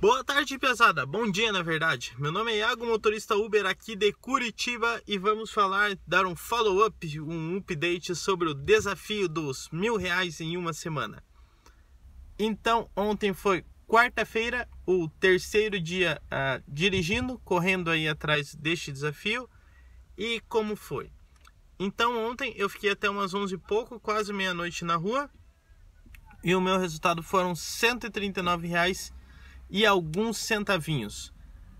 Boa tarde, pesada. Bom dia, na verdade. Meu nome é Iago, motorista Uber aqui de Curitiba e vamos falar, dar um follow-up, um update sobre o desafio dos mil reais em uma semana. Então, ontem foi quarta-feira, o terceiro dia uh, dirigindo, correndo aí atrás deste desafio. E como foi? Então, ontem eu fiquei até umas 11 e pouco, quase meia-noite na rua. E o meu resultado foram 139 reais e alguns centavinhos.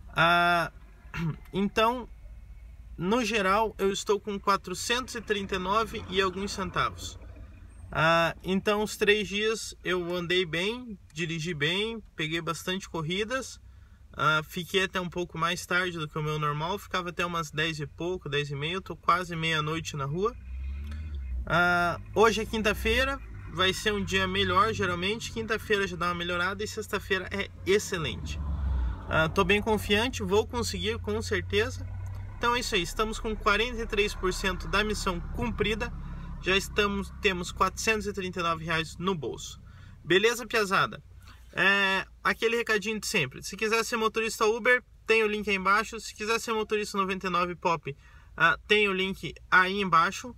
Ah, então, no geral, eu estou com 439 e alguns centavos. Ah, então, os três dias eu andei bem, dirigi bem, peguei bastante corridas. Ah, fiquei até um pouco mais tarde do que o meu normal, ficava até umas 10 e pouco, 10 e meia, estou quase meia-noite na rua. Ah, hoje é quinta-feira, vai ser um dia melhor, geralmente. Quinta-feira já dá uma melhorada e sexta-feira é excelente. Estou uh, bem confiante, vou conseguir com certeza. Então é isso aí, estamos com 43% da missão cumprida. Já estamos, temos 439 reais no bolso. Beleza, piazada? É, aquele recadinho de sempre. Se quiser ser motorista Uber, tem o link aí embaixo. Se quiser ser motorista 99 Pop, uh, tem o link aí embaixo.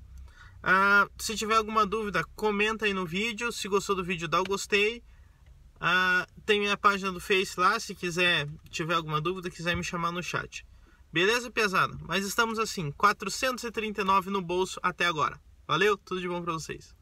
Ah, se tiver alguma dúvida, comenta aí no vídeo. Se gostou do vídeo, dá o gostei. Ah, tem minha página do Face lá, se quiser, tiver alguma dúvida, quiser me chamar no chat. Beleza, pesado? Mas estamos assim, 439 no bolso até agora. Valeu, tudo de bom para vocês.